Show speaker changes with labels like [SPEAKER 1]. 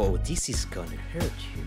[SPEAKER 1] Oh, this is gonna hurt you.